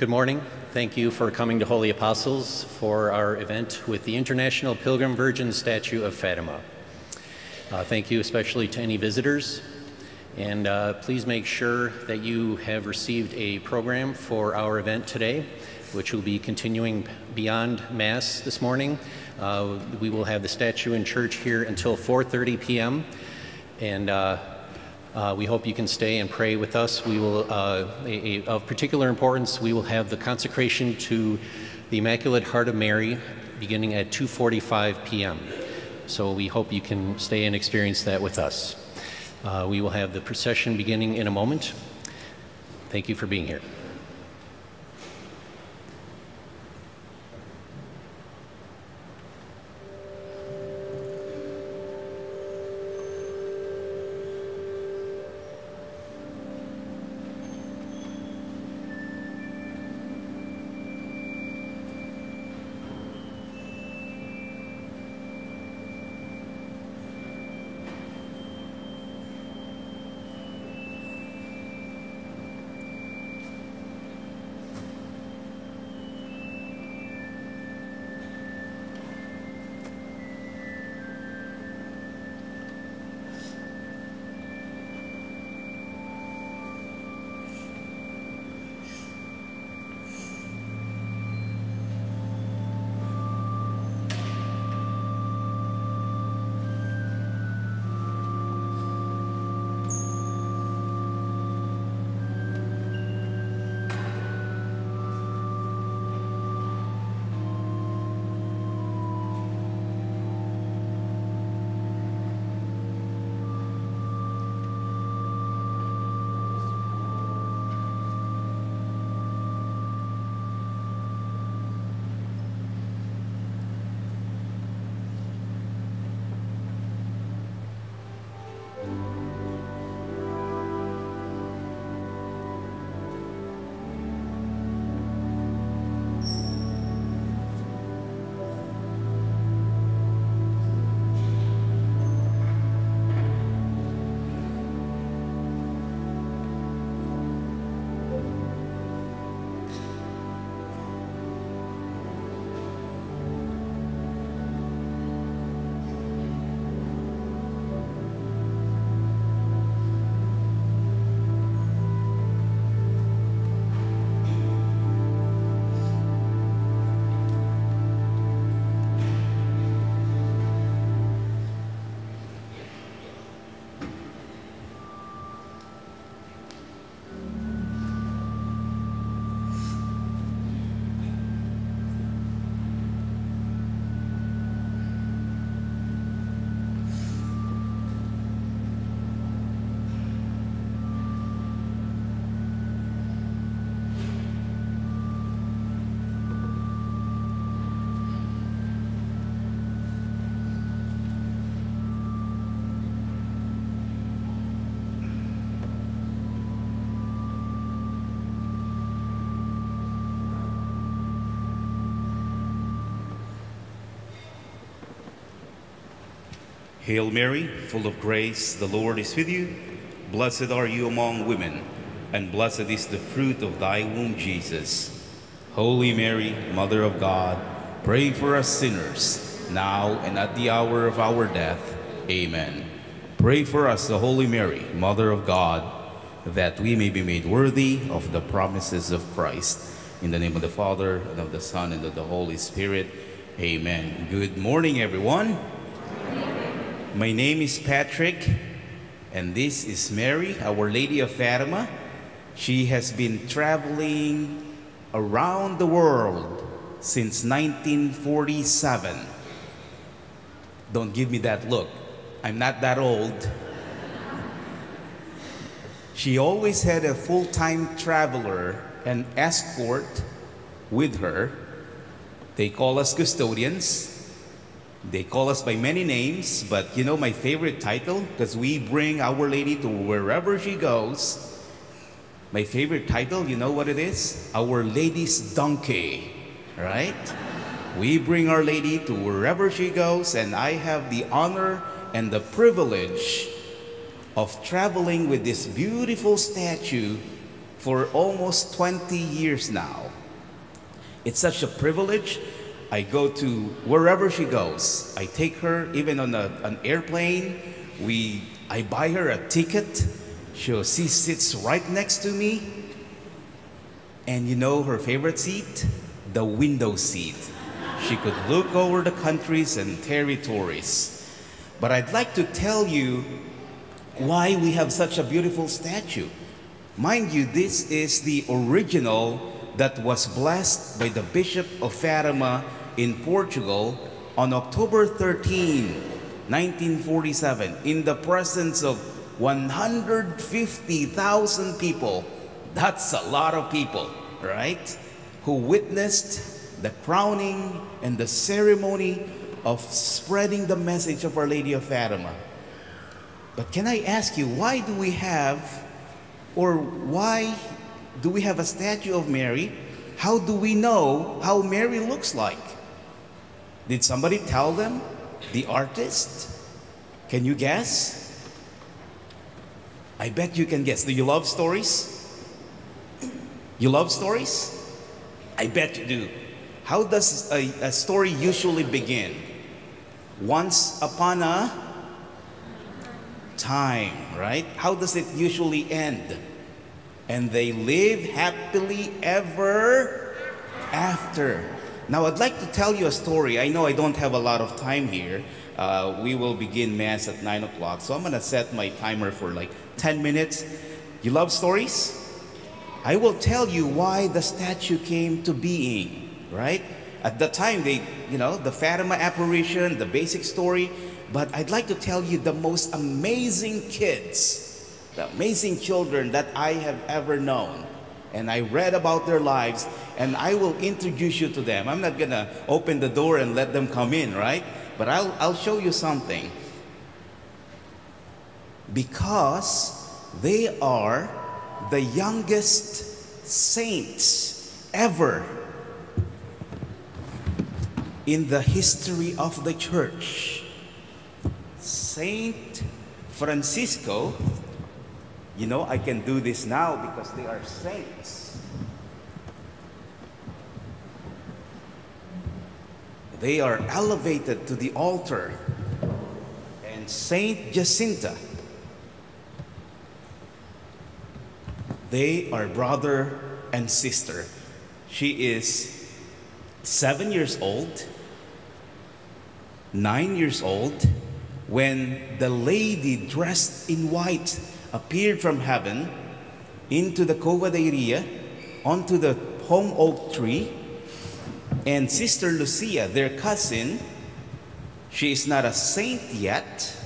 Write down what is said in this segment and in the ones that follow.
Good morning. Thank you for coming to Holy Apostles for our event with the International Pilgrim Virgin Statue of Fatima. Uh, thank you especially to any visitors. And uh, please make sure that you have received a program for our event today, which will be continuing beyond Mass this morning. Uh, we will have the statue in church here until 4.30 p.m. And uh, we hope you can stay and pray with us. We will, uh, a, a, of particular importance, we will have the consecration to the Immaculate Heart of Mary beginning at 2.45 p.m. So we hope you can stay and experience that with us. Uh, we will have the procession beginning in a moment. Thank you for being here. Hail Mary, full of grace, the Lord is with you. Blessed are you among women, and blessed is the fruit of thy womb, Jesus. Holy Mary, Mother of God, pray for us sinners, now and at the hour of our death. Amen. Pray for us, the Holy Mary, Mother of God, that we may be made worthy of the promises of Christ. In the name of the Father, and of the Son, and of the Holy Spirit. Amen. Good morning, everyone. My name is Patrick, and this is Mary, Our Lady of Fatima. She has been traveling around the world since 1947. Don't give me that look. I'm not that old. She always had a full-time traveler and escort with her. They call us custodians. They call us by many names, but you know my favorite title? Because we bring Our Lady to wherever she goes. My favorite title, you know what it is? Our Lady's Donkey, right? We bring Our Lady to wherever she goes, and I have the honor and the privilege of traveling with this beautiful statue for almost 20 years now. It's such a privilege. I go to wherever she goes. I take her even on a, an airplane. We, I buy her a ticket. She, she sits right next to me. And you know her favorite seat? The window seat. She could look over the countries and territories. But I'd like to tell you why we have such a beautiful statue. Mind you, this is the original that was blessed by the Bishop of Fatima in Portugal on October 13, 1947, in the presence of 150,000 people. That's a lot of people, right? Who witnessed the crowning and the ceremony of spreading the message of Our Lady of Fatima. But can I ask you, why do we have, or why do we have a statue of Mary? How do we know how Mary looks like? Did somebody tell them? The artist? Can you guess? I bet you can guess. Do you love stories? You love stories? I bet you do. How does a, a story usually begin? Once upon a time, right? How does it usually end? And they live happily ever after. Now, I'd like to tell you a story. I know I don't have a lot of time here. Uh, we will begin Mass at 9 o'clock, so I'm going to set my timer for like 10 minutes. You love stories? I will tell you why the statue came to being, right? At the time, they, you know, the Fatima apparition, the basic story, but I'd like to tell you the most amazing kids, the amazing children that I have ever known. And I read about their lives, and I will introduce you to them. I'm not gonna open the door and let them come in, right? But I'll, I'll show you something. Because they are the youngest saints ever in the history of the church. Saint Francisco, you know, I can do this now because they are saints. They are elevated to the altar. And Saint Jacinta, they are brother and sister. She is seven years old, nine years old, when the lady dressed in white appeared from heaven into the Cova da Iria, onto the holm oak tree, and Sister Lucia, their cousin, she is not a saint yet.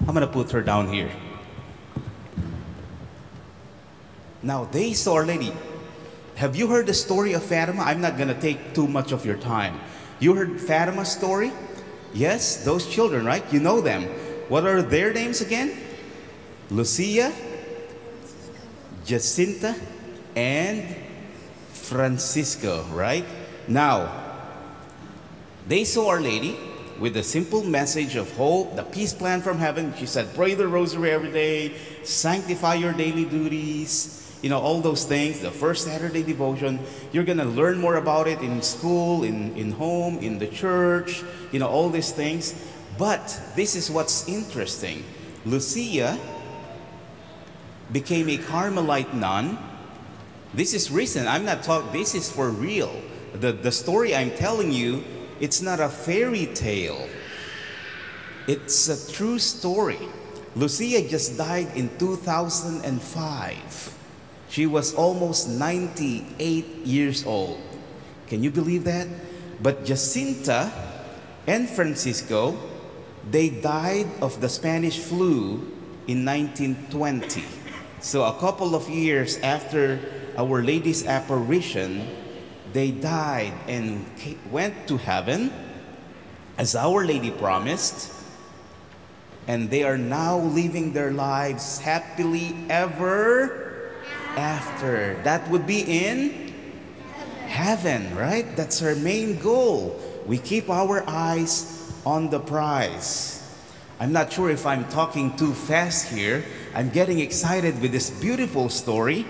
I'm gonna put her down here. Now, they saw Our Lady. Have you heard the story of Fatima? I'm not gonna take too much of your time. You heard Fatima's story? Yes, those children, right? You know them. What are their names again? Lucia, Jacinta, and Francisco, right? Now, they saw Our Lady with a simple message of hope, the peace plan from heaven. She said, Pray the rosary every day, sanctify your daily duties, you know, all those things. The first Saturday devotion, you're going to learn more about it in school, in, in home, in the church, you know, all these things. But this is what's interesting. Lucia became a Carmelite nun. This is recent. I'm not talking, this is for real. The, the story I'm telling you, it's not a fairy tale. It's a true story. Lucia just died in 2005. She was almost 98 years old. Can you believe that? But Jacinta and Francisco, they died of the Spanish flu in 1920. So a couple of years after Our Lady's apparition, they died and went to heaven as Our Lady promised. And they are now living their lives happily ever after. That would be in heaven, right? That's our main goal. We keep our eyes on the prize. I'm not sure if I'm talking too fast here, I'm getting excited with this beautiful story.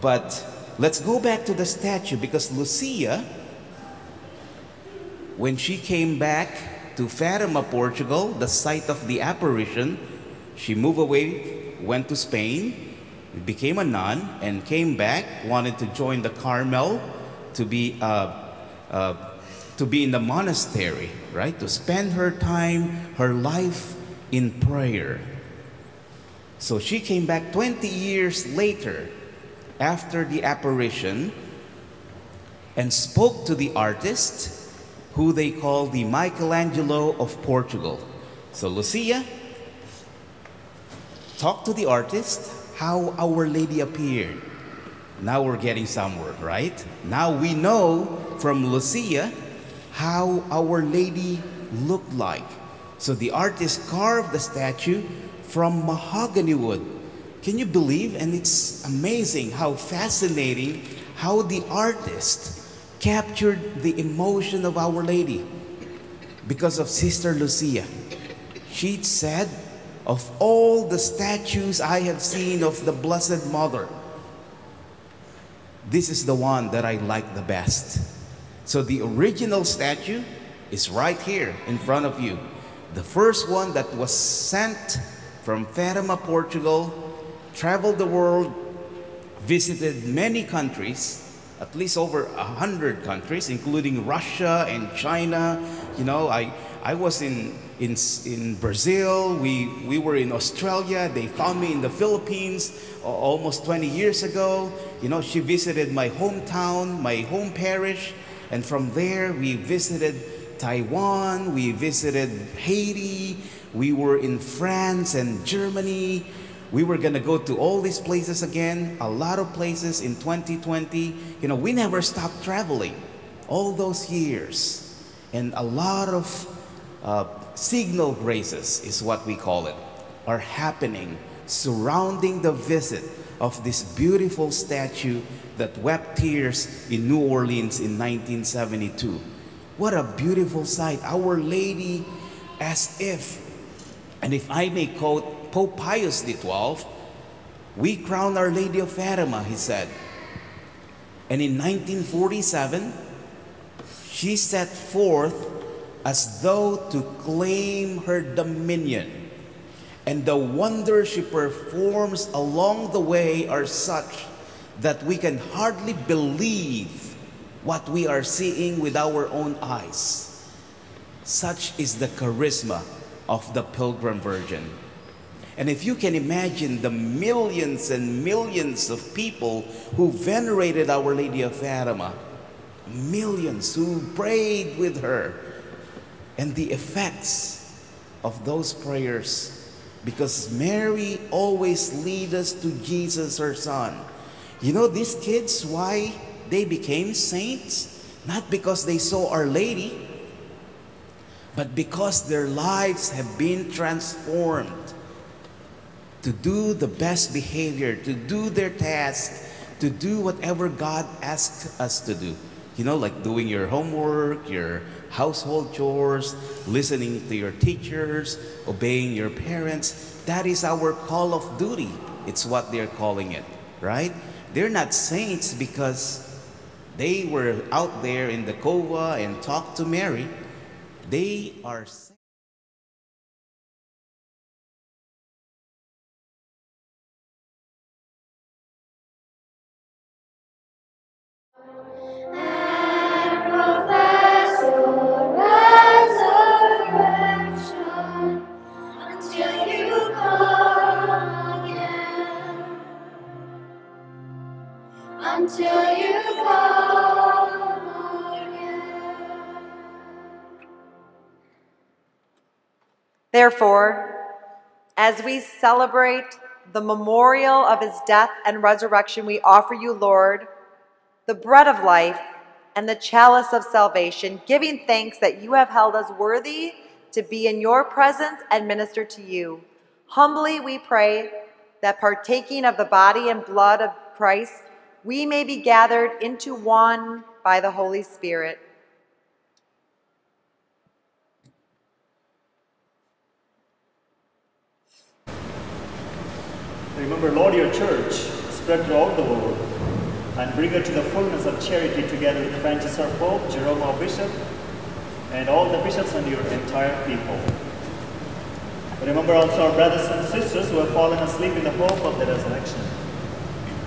But let's go back to the statue because Lucia, when she came back to Fatima, Portugal, the site of the apparition, she moved away, went to Spain, became a nun, and came back, wanted to join the Carmel to be, uh, to be in the monastery, right? To spend her time, her life in prayer. So she came back 20 years later after the apparition and spoke to the artist who they call the Michelangelo of Portugal. So Lucia talked to the artist how Our Lady appeared. Now we're getting somewhere, right? Now we know from Lucia how Our Lady looked like. So the artist carved the statue from mahogany wood. Can you believe? And it's amazing how fascinating how the artist captured the emotion of Our Lady because of Sister Lucia. She said, Of all the statues I have seen of the Blessed Mother, this is the one that I like the best. So the original statue is right here in front of you. The first one that was sent from Fatima, Portugal, traveled the world, visited many countries, at least over a hundred countries, including Russia and China. You know, I, I was in, in, in Brazil, we, we were in Australia, they found me in the Philippines almost 20 years ago. You know, she visited my hometown, my home parish, and from there we visited Taiwan, we visited Haiti, we were in France and Germany. We were gonna go to all these places again, a lot of places in 2020. You know, we never stopped traveling all those years. And a lot of uh, signal graces, is what we call it, are happening surrounding the visit of this beautiful statue that wept tears in New Orleans in 1972. What a beautiful sight. Our Lady, as if, and if I may quote Pope Pius XII, we crown Our Lady of Fatima, he said. And in 1947, she set forth as though to claim her dominion. And the wonders she performs along the way are such that we can hardly believe what we are seeing with our own eyes. Such is the charisma of the Pilgrim Virgin. And if you can imagine the millions and millions of people who venerated Our Lady of Fatima, millions who prayed with her, and the effects of those prayers, because Mary always leads us to Jesus, her son. You know, these kids, why they became saints? Not because they saw Our Lady, but because their lives have been transformed to do the best behavior, to do their task, to do whatever God asks us to do. You know, like doing your homework, your household chores, listening to your teachers, obeying your parents. That is our call of duty. It's what they're calling it, right? They're not saints because they were out there in the cova and talked to Mary. They are and Therefore, as we celebrate the memorial of his death and resurrection, we offer you, Lord, the bread of life and the chalice of salvation, giving thanks that you have held us worthy to be in your presence and minister to you. Humbly we pray that partaking of the body and blood of Christ, we may be gathered into one by the Holy Spirit. Remember, Lord, your church spread throughout the world and bring her to the fullness of charity together with Francis our Pope, Jerome our Bishop, and all the bishops and your entire people. Remember also our brothers and sisters who have fallen asleep in the hope of the resurrection.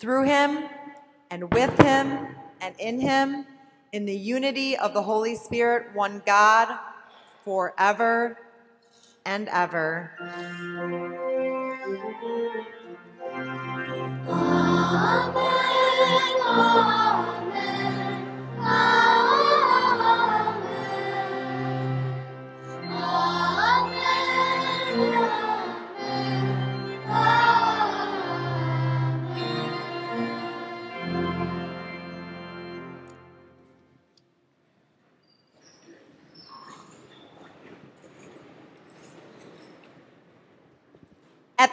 Through him, and with him, and in him, in the unity of the Holy Spirit, one God, forever and ever. Amen.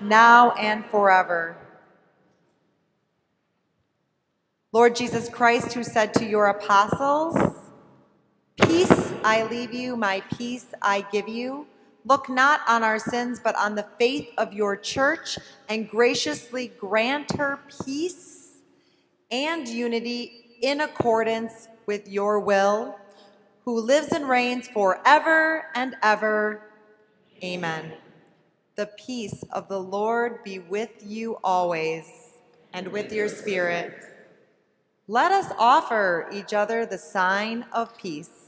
now and forever. Lord Jesus Christ, who said to your apostles, Peace I leave you, my peace I give you. Look not on our sins, but on the faith of your church, and graciously grant her peace and unity in accordance with your will, who lives and reigns forever and ever. Amen. The peace of the Lord be with you always, and with your spirit. Let us offer each other the sign of peace.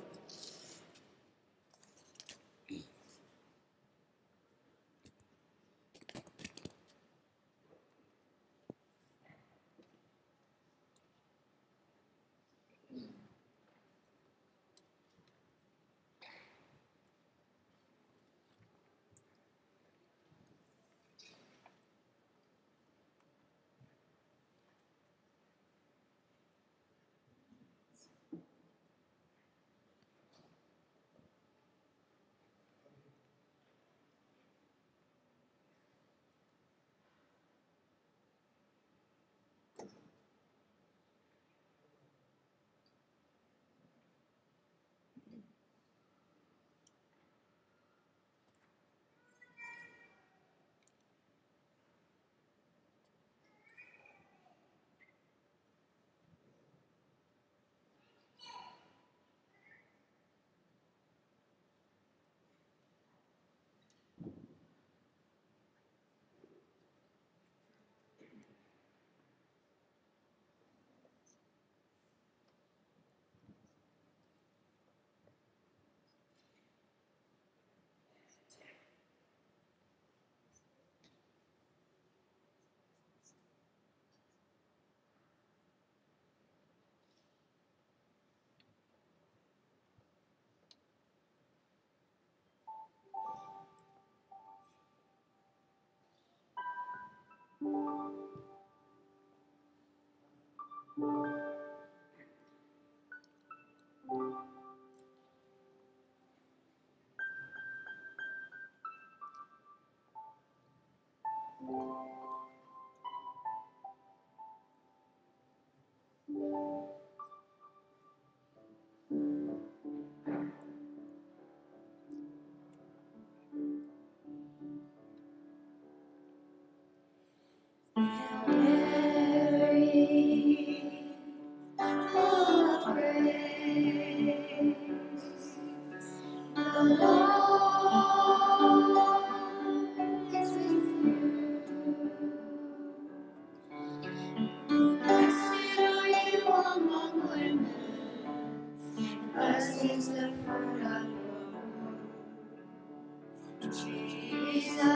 Mary, Jesus.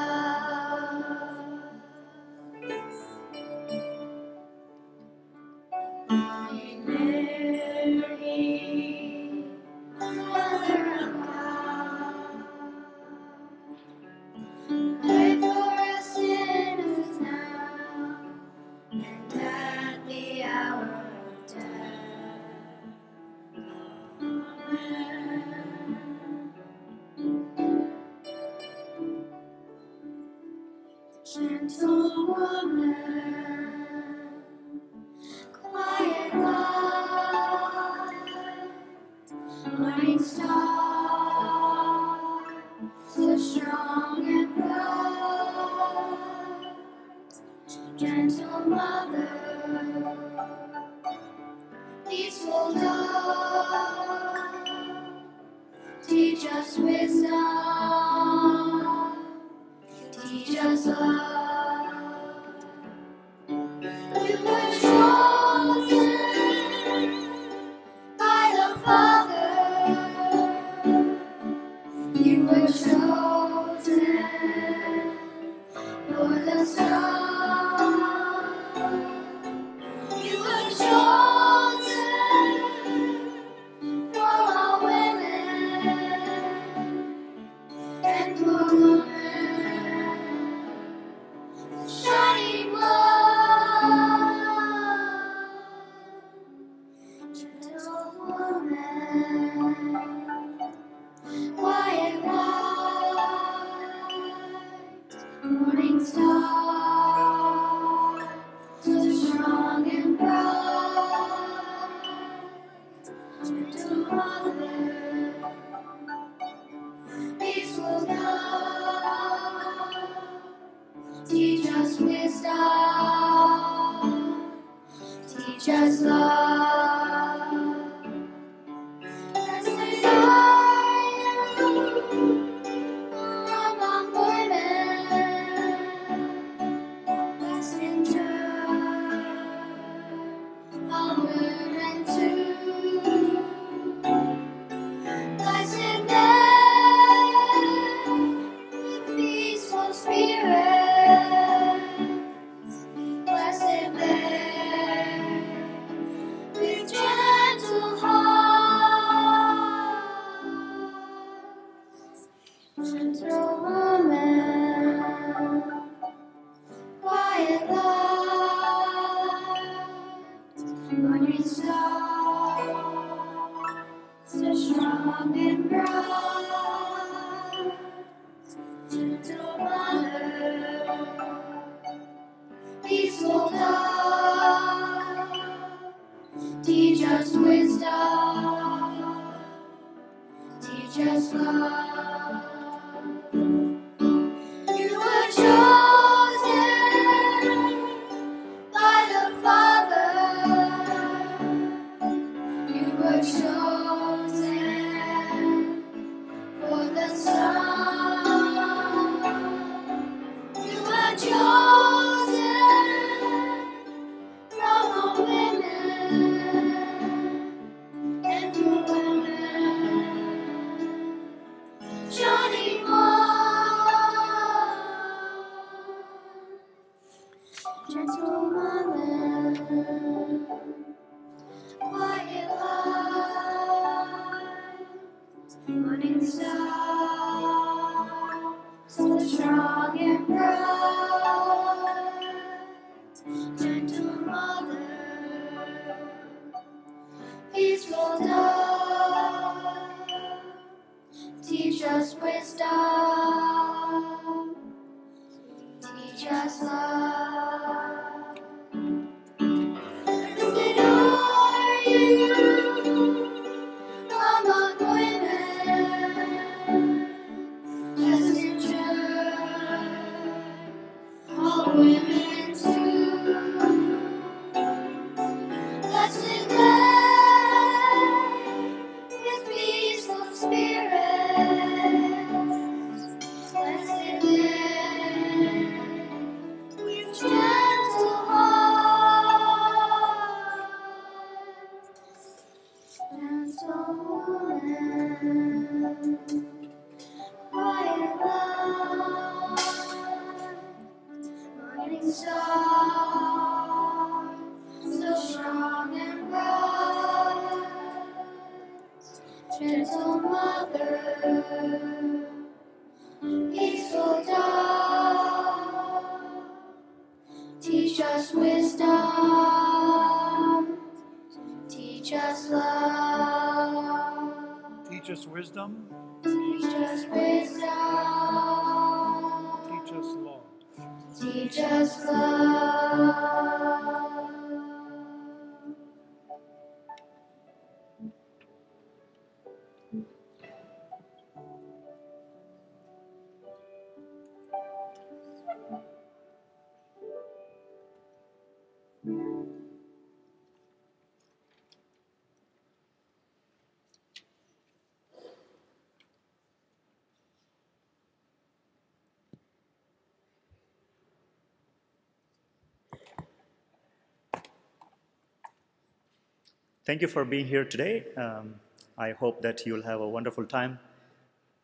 Thank you for being here today. Um, I hope that you'll have a wonderful time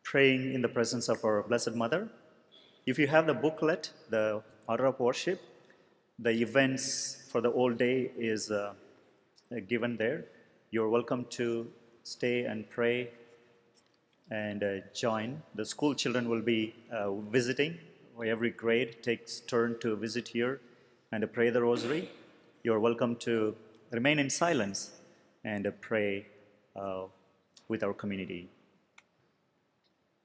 praying in the presence of our Blessed Mother. If you have the booklet, the order of worship, the events for the whole day is uh, given there. You're welcome to stay and pray and uh, join. The school children will be uh, visiting. Every grade takes turn to visit here and pray the rosary. You're welcome to remain in silence and pray uh, with our community.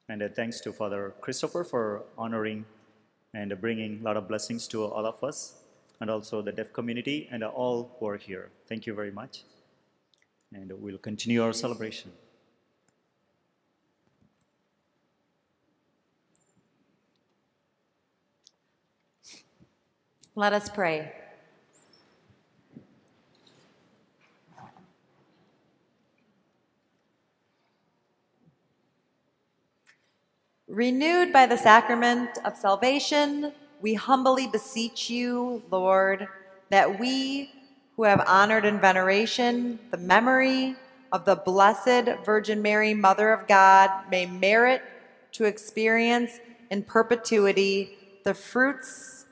And uh, thanks to Father Christopher for honoring and bringing a lot of blessings to all of us, and also the deaf community and all who are here. Thank you very much. And we'll continue our celebration. Let us pray. Renewed by the sacrament of salvation, we humbly beseech you, Lord, that we who have honored in veneration the memory of the Blessed Virgin Mary, Mother of God, may merit to experience in perpetuity the fruits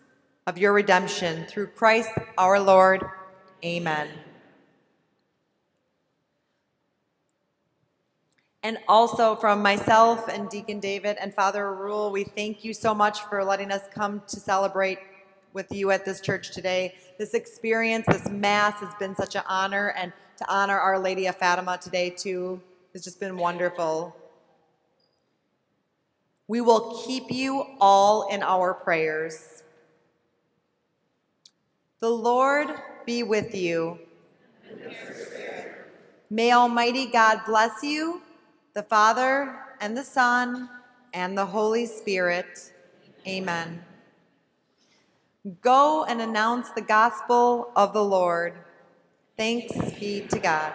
of your redemption through Christ our Lord. Amen. And also from myself and Deacon David and Father Rule, we thank you so much for letting us come to celebrate with you at this church today. This experience, this Mass has been such an honor, and to honor Our Lady of Fatima today, too, has just been wonderful. We will keep you all in our prayers. The Lord be with you. May Almighty God bless you, the Father, and the Son, and the Holy Spirit. Amen. Go and announce the gospel of the Lord. Thanks be to God.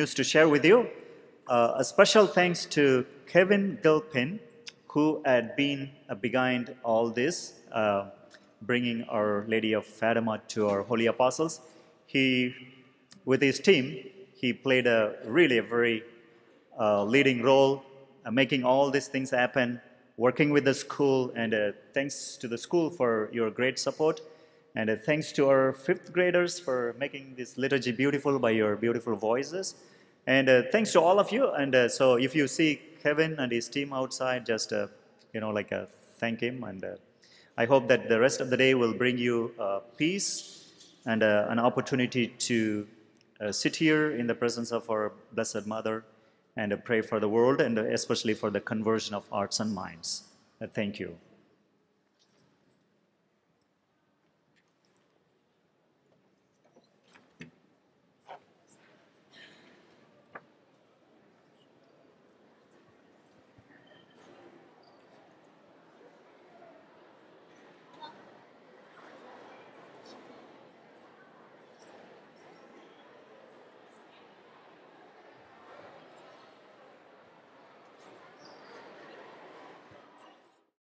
News to share with you. Uh, a special thanks to Kevin Gilpin, who had been uh, behind all this, uh, bringing Our Lady of Fatima to our Holy Apostles. He, with his team, he played a really a very uh, leading role, uh, making all these things happen, working with the school, and uh, thanks to the school for your great support. And uh, thanks to our fifth graders for making this liturgy beautiful by your beautiful voices. And uh, thanks to all of you. And uh, so if you see Kevin and his team outside, just, uh, you know, like uh, thank him. And uh, I hope that the rest of the day will bring you peace and an opportunity to sit here in the presence of our Blessed Mother and pray for the world and especially for the conversion of hearts and minds. Thank you.